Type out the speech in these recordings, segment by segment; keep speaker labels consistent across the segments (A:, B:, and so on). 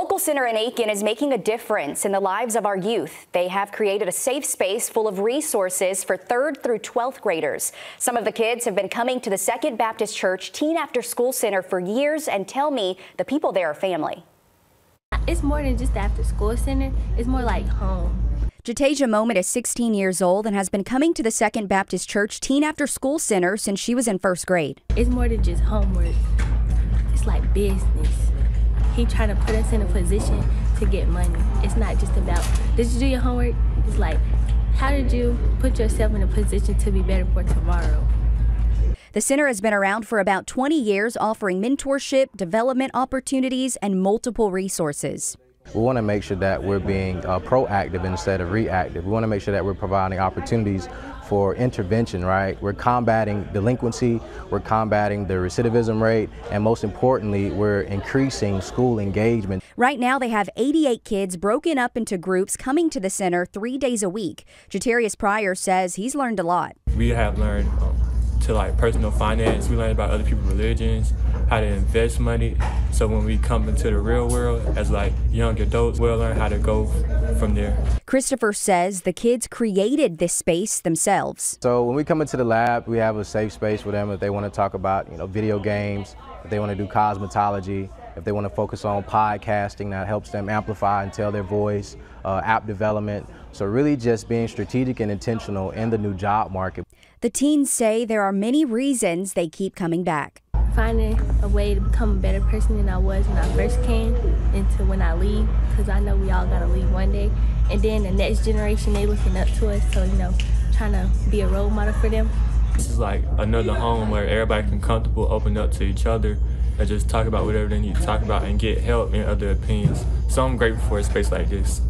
A: local center in Aiken is making a difference in the lives of our youth. They have created a safe space full of resources for 3rd through 12th graders. Some of the kids have been coming to the Second Baptist Church Teen After School Center for years and tell me the people there are family.
B: It's more than just the after school center, it's more like home.
A: Jatasia Moment is 16 years old and has been coming to the Second Baptist Church Teen After School Center since she was in first grade.
B: It's more than just homework. It's like business. He trying to put us in a position to get money. It's not just about, did you do your homework? It's like, how did you put yourself in a position to be better for tomorrow?
A: The center has been around for about 20 years, offering mentorship, development opportunities, and multiple resources.
C: We want to make sure that we're being uh, proactive instead of reactive. We want to make sure that we're providing opportunities for intervention, right? We're combating delinquency, we're combating the recidivism rate, and most importantly, we're increasing school engagement.
A: Right now, they have 88 kids broken up into groups coming to the center three days a week. Jatarius Pryor says he's learned a lot.
D: We have learned um, to like personal finance. We learn about other people's religions, how to invest money. So when we come into the real world as like young adults, we'll learn how to go from there.
A: Christopher says the kids created this space themselves.
C: So when we come into the lab, we have a safe space for them if they want to talk about, you know, video games, if they want to do cosmetology, if they want to focus on podcasting, that helps them amplify and tell their voice, uh, app development. So really just being strategic and intentional in the new job market.
A: The teens say there are many reasons they keep coming back.
B: Finding a way to become a better person than I was when I first came into when I leave, because I know we all got to leave one day. And then the next generation, they looking up to us, so, you know, trying to be a role model for them.
D: This is like another home where everybody can comfortable open up to each other and just talk about whatever they need to talk about and get help and other opinions. So I'm grateful for a space like this.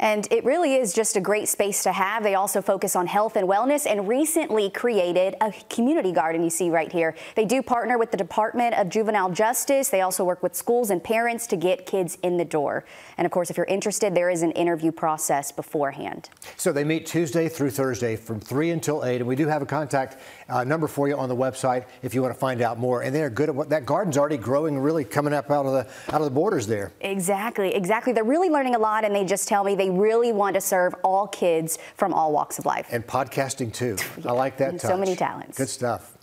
A: And it really is just a great space to have. They also focus on health and wellness and recently created a community garden you see right here. They do partner with the Department of Juvenile Justice. They also work with schools and parents to get kids in the door. And of course, if you're interested, there is an interview process beforehand.
E: So they meet Tuesday through Thursday from 3 until 8. And we do have a contact uh, number for you on the website if you want to find out more. And they're good at what that garden's already growing, really coming up out of the out of the borders there.
A: Exactly, exactly. They're really learning a lot, and they just tell me they really want to serve all kids from all walks of life.
E: And podcasting too. yeah. I like that.
A: So many talents.
E: Good stuff.